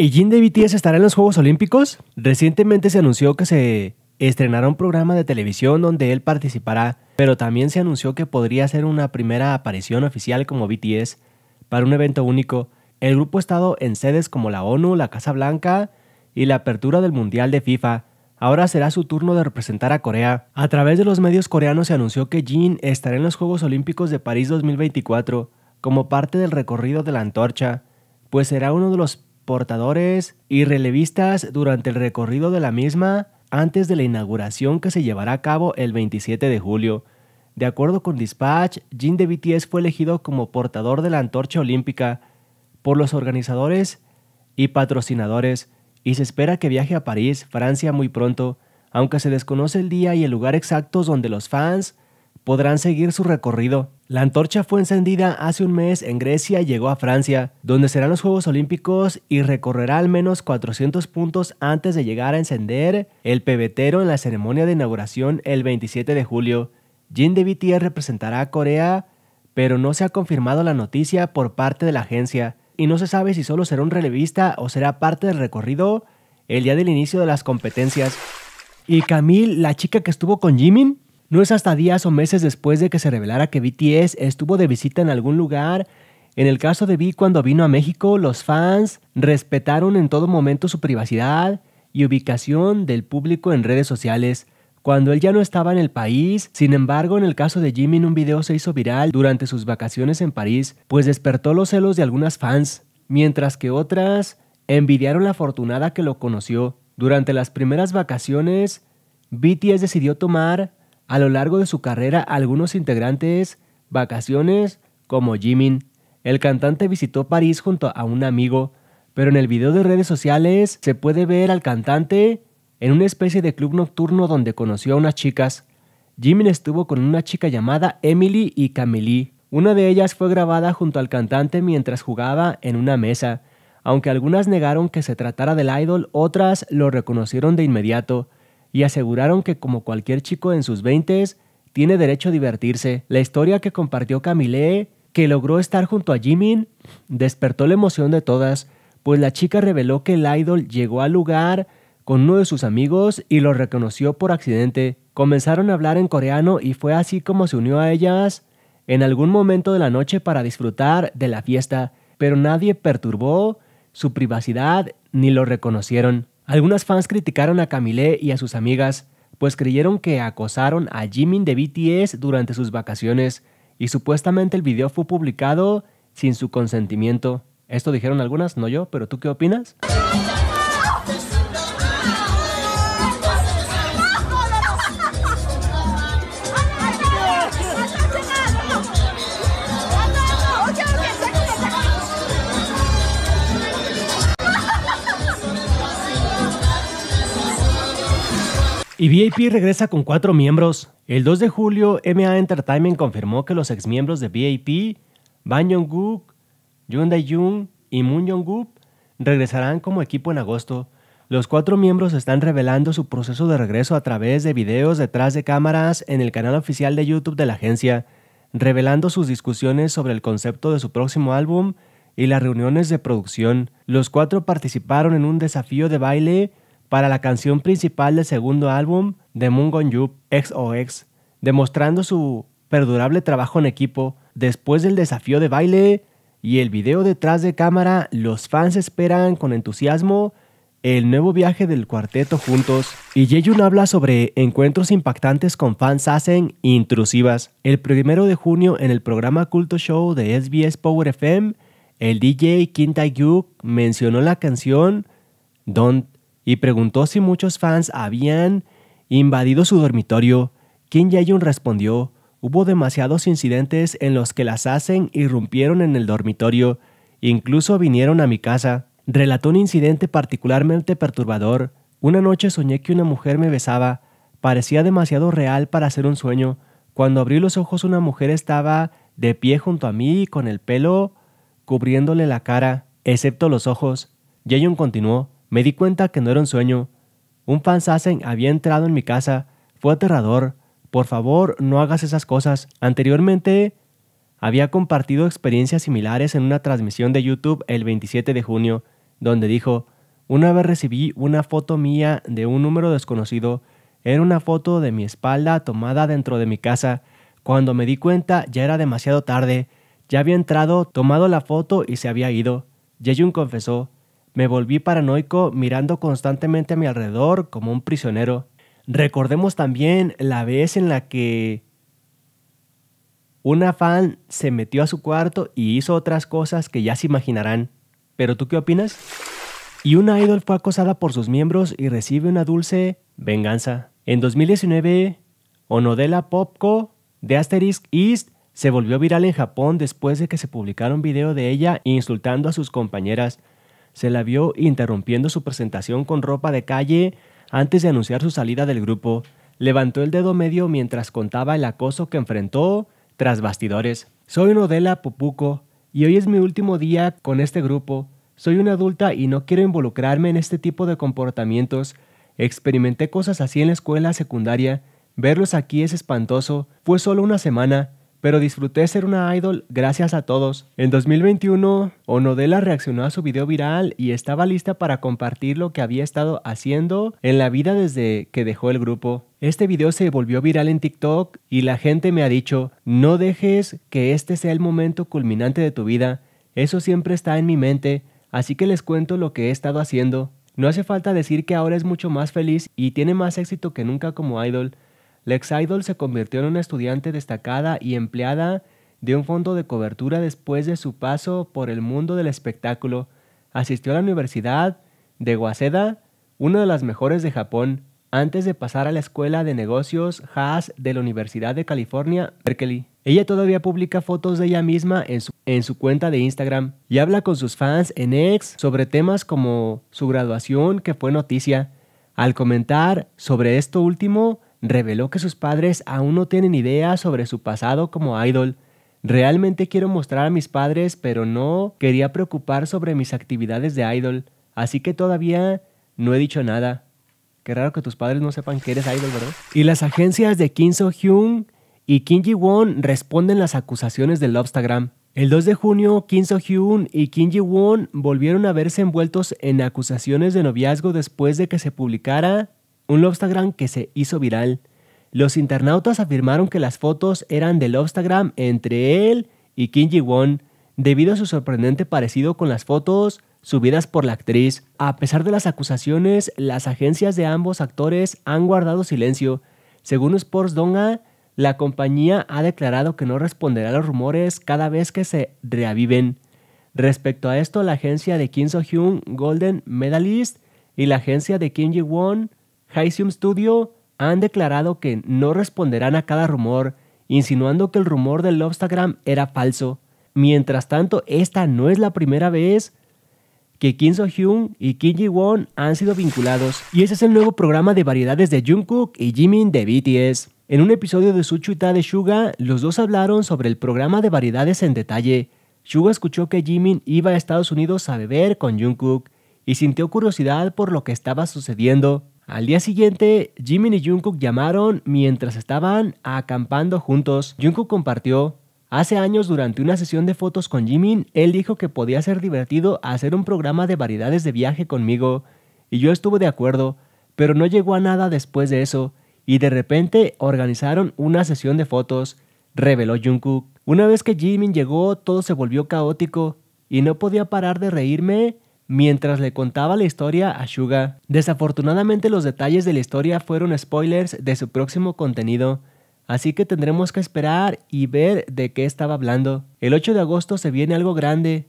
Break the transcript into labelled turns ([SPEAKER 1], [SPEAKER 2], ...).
[SPEAKER 1] ¿Y Jin de BTS estará en los Juegos Olímpicos? Recientemente se anunció que se estrenará un programa de televisión donde él participará, pero también se anunció que podría ser una primera aparición oficial como BTS para un evento único. El grupo ha estado en sedes como la ONU, la Casa Blanca y la apertura del Mundial de FIFA. Ahora será su turno de representar a Corea. A través de los medios coreanos se anunció que Jin estará en los Juegos Olímpicos de París 2024 como parte del recorrido de la antorcha, pues será uno de los portadores y relevistas durante el recorrido de la misma antes de la inauguración que se llevará a cabo el 27 de julio. De acuerdo con Dispatch, Jin de BTS fue elegido como portador de la antorcha olímpica por los organizadores y patrocinadores y se espera que viaje a París, Francia muy pronto, aunque se desconoce el día y el lugar exactos donde los fans podrán seguir su recorrido. La antorcha fue encendida hace un mes en Grecia y llegó a Francia, donde serán los Juegos Olímpicos y recorrerá al menos 400 puntos antes de llegar a encender el pebetero en la ceremonia de inauguración el 27 de julio. Jin de BTS representará a Corea, pero no se ha confirmado la noticia por parte de la agencia y no se sabe si solo será un relevista o será parte del recorrido el día del inicio de las competencias. ¿Y Camille, la chica que estuvo con Jimin? No es hasta días o meses después de que se revelara que BTS estuvo de visita en algún lugar. En el caso de V cuando vino a México, los fans respetaron en todo momento su privacidad y ubicación del público en redes sociales. Cuando él ya no estaba en el país, sin embargo, en el caso de Jimin un video se hizo viral durante sus vacaciones en París, pues despertó los celos de algunas fans, mientras que otras envidiaron la afortunada que lo conoció. Durante las primeras vacaciones, BTS decidió tomar a lo largo de su carrera algunos integrantes vacaciones como Jimin. El cantante visitó París junto a un amigo, pero en el video de redes sociales se puede ver al cantante en una especie de club nocturno donde conoció a unas chicas. Jimin estuvo con una chica llamada Emily y Camille. Una de ellas fue grabada junto al cantante mientras jugaba en una mesa. Aunque algunas negaron que se tratara del idol, otras lo reconocieron de inmediato y aseguraron que como cualquier chico en sus 20 tiene derecho a divertirse. La historia que compartió Camille, que logró estar junto a Jimin, despertó la emoción de todas, pues la chica reveló que el idol llegó al lugar con uno de sus amigos y lo reconoció por accidente. Comenzaron a hablar en coreano y fue así como se unió a ellas en algún momento de la noche para disfrutar de la fiesta, pero nadie perturbó su privacidad ni lo reconocieron. Algunas fans criticaron a Camille y a sus amigas, pues creyeron que acosaron a Jimin de BTS durante sus vacaciones y supuestamente el video fue publicado sin su consentimiento. Esto dijeron algunas, no yo, pero ¿tú qué opinas? Y VIP regresa con cuatro miembros. El 2 de julio, MA Entertainment confirmó que los exmiembros de VIP, Ban Jong-guk, Yoon Dae-jung y Moon Jong-guk, regresarán como equipo en agosto. Los cuatro miembros están revelando su proceso de regreso a través de videos detrás de cámaras en el canal oficial de YouTube de la agencia, revelando sus discusiones sobre el concepto de su próximo álbum y las reuniones de producción. Los cuatro participaron en un desafío de baile para la canción principal del segundo álbum de Moon Yup, XOX, demostrando su perdurable trabajo en equipo. Después del desafío de baile y el video detrás de cámara, los fans esperan con entusiasmo el nuevo viaje del cuarteto juntos. Y Jeyun habla sobre encuentros impactantes con fans hacen intrusivas. El primero de junio en el programa Culto Show de SBS Power FM, el DJ Kim Tae-guk mencionó la canción Don't y preguntó si muchos fans habían invadido su dormitorio. Kim Jae-yoon respondió, hubo demasiados incidentes en los que las hacen irrumpieron en el dormitorio, incluso vinieron a mi casa. Relató un incidente particularmente perturbador. Una noche soñé que una mujer me besaba. Parecía demasiado real para ser un sueño. Cuando abrí los ojos una mujer estaba de pie junto a mí con el pelo cubriéndole la cara, excepto los ojos. Jaeyoon continuó, me di cuenta que no era un sueño. Un fansasen había entrado en mi casa. Fue aterrador. Por favor, no hagas esas cosas. Anteriormente, había compartido experiencias similares en una transmisión de YouTube el 27 de junio, donde dijo, una vez recibí una foto mía de un número desconocido, era una foto de mi espalda tomada dentro de mi casa, cuando me di cuenta ya era demasiado tarde, ya había entrado, tomado la foto y se había ido. Yeyun confesó, me volví paranoico mirando constantemente a mi alrededor como un prisionero. Recordemos también la vez en la que una fan se metió a su cuarto y hizo otras cosas que ya se imaginarán. ¿Pero tú qué opinas? Y una idol fue acosada por sus miembros y recibe una dulce venganza. En 2019, Onodela Popko de Asterisk East se volvió viral en Japón después de que se publicara un video de ella insultando a sus compañeras. Se la vio interrumpiendo su presentación con ropa de calle antes de anunciar su salida del grupo. Levantó el dedo medio mientras contaba el acoso que enfrentó tras bastidores. Soy Nodela Pupuco y hoy es mi último día con este grupo. Soy una adulta y no quiero involucrarme en este tipo de comportamientos. Experimenté cosas así en la escuela secundaria. Verlos aquí es espantoso. Fue solo una semana pero disfruté ser una idol gracias a todos. En 2021, Onodela reaccionó a su video viral y estaba lista para compartir lo que había estado haciendo en la vida desde que dejó el grupo. Este video se volvió viral en TikTok y la gente me ha dicho, no dejes que este sea el momento culminante de tu vida, eso siempre está en mi mente, así que les cuento lo que he estado haciendo. No hace falta decir que ahora es mucho más feliz y tiene más éxito que nunca como idol, Lex Idol se convirtió en una estudiante destacada y empleada de un fondo de cobertura después de su paso por el mundo del espectáculo. Asistió a la Universidad de Waseda, una de las mejores de Japón, antes de pasar a la Escuela de Negocios Haas de la Universidad de California, Berkeley. Ella todavía publica fotos de ella misma en su, en su, cuenta de Instagram y habla con sus fans en X sobre temas como su graduación, que fue noticia. Al comentar sobre esto último, reveló que sus padres aún no tienen idea sobre su pasado como idol. Realmente quiero mostrar a mis padres, pero no quería preocupar sobre mis actividades de idol, así que todavía no he dicho nada. Qué raro que tus padres no sepan que eres idol, ¿verdad? Y las agencias de Kim So-hyun y Kim Ji-won responden las acusaciones del Lovestagram. El 2 de junio, Kim So-hyun y Kim Ji-won volvieron a verse envueltos en acusaciones de noviazgo después de que se publicara un Lovestagram que se hizo viral. Los internautas afirmaron que las fotos eran del Lovestagram entre él y Kim Ji-won, debido a su sorprendente parecido con las fotos subidas por la actriz. A pesar de las acusaciones, las agencias de ambos actores han guardado silencio. Según Sports Donga, la compañía ha declarado que no responderá a los rumores cada vez que se reaviven. Respecto a esto, la agencia de Kim So-hyun Golden Medalist y la agencia de Kim Ji-won Hysium Studio han declarado que no responderán a cada rumor, insinuando que el rumor del Lovestagram era falso. Mientras tanto, esta no es la primera vez que Kim So-hyun y Kim Ji-won han sido vinculados, y ese es el nuevo programa de variedades de Jungkook y Jimin de BTS. En un episodio de Suchuita de Suga, los dos hablaron sobre el programa de variedades en detalle. Suga escuchó que Jimin iba a Estados Unidos a beber con Jungkook y sintió curiosidad por lo que estaba sucediendo. Al día siguiente, Jimin y Jungkook llamaron mientras estaban acampando juntos. Jungkook compartió, hace años durante una sesión de fotos con Jimin, él dijo que podía ser divertido hacer un programa de variedades de viaje conmigo, y yo estuve de acuerdo, pero no llegó a nada después de eso, y de repente organizaron una sesión de fotos, reveló Jungkook. Una vez que Jimin llegó, todo se volvió caótico, y no podía parar de reírme mientras le contaba la historia a Suga. Desafortunadamente los detalles de la historia fueron spoilers de su próximo contenido, así que tendremos que esperar y ver de qué estaba hablando. El 8 de agosto se viene algo grande,